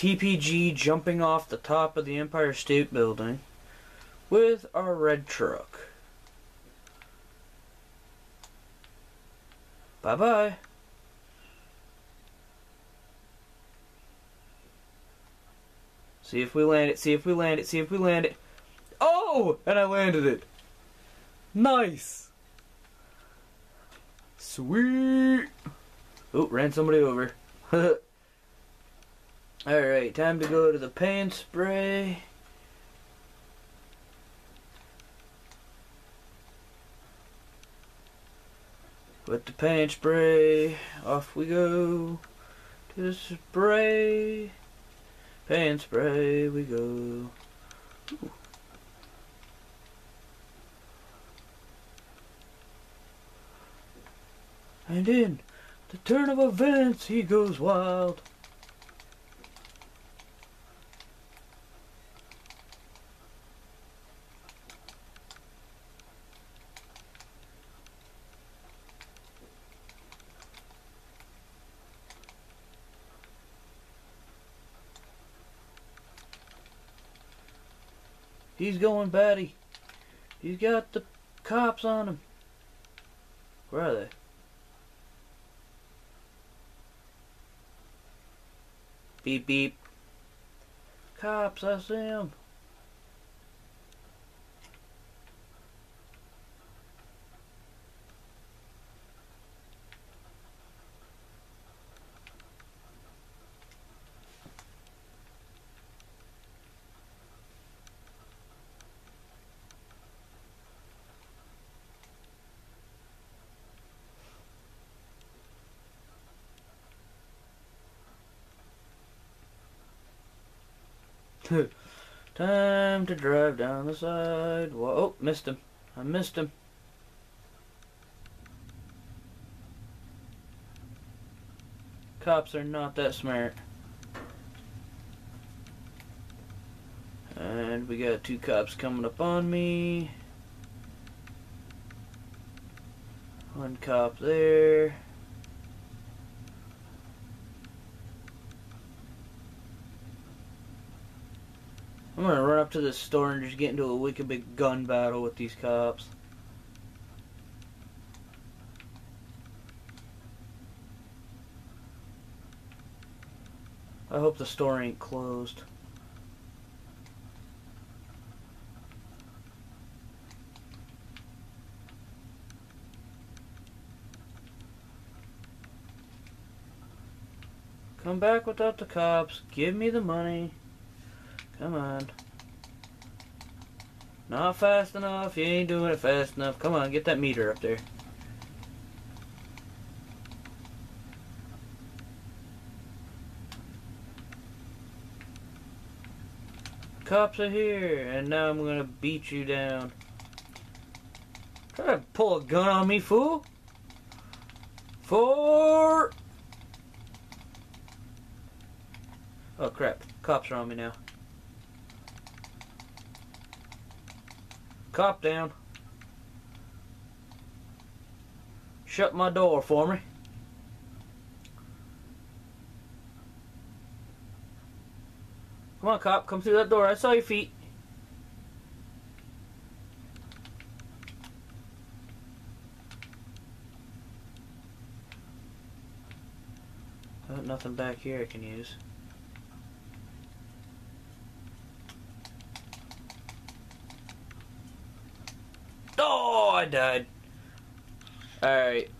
TPG jumping off the top of the Empire State Building with our red truck. Bye bye. See if we land it, see if we land it, see if we land it. Oh! And I landed it. Nice. Sweet. Oh, ran somebody over. Alright, time to go to the paint spray. With the paint spray, off we go to the spray. Paint spray, we go. Ooh. And in the turn of events, he goes wild. He's going batty. He's got the cops on him. Where are they? Beep beep. Cops, I see Time to drive down the side. Oh, missed him. I missed him. Cops are not that smart. And we got two cops coming up on me. One cop there. I'm gonna run up to the store and just get into a wicked big gun battle with these cops. I hope the store ain't closed. Come back without the cops. Give me the money. Come on. Not fast enough. You ain't doing it fast enough. Come on, get that meter up there. Cops are here, and now I'm gonna beat you down. Try to pull a gun on me, fool. Four. Oh crap, cops are on me now. Cop down. Shut my door for me. Come on, cop. Come through that door. I saw your feet. Nothing back here I can use. Oh, I died. Alright.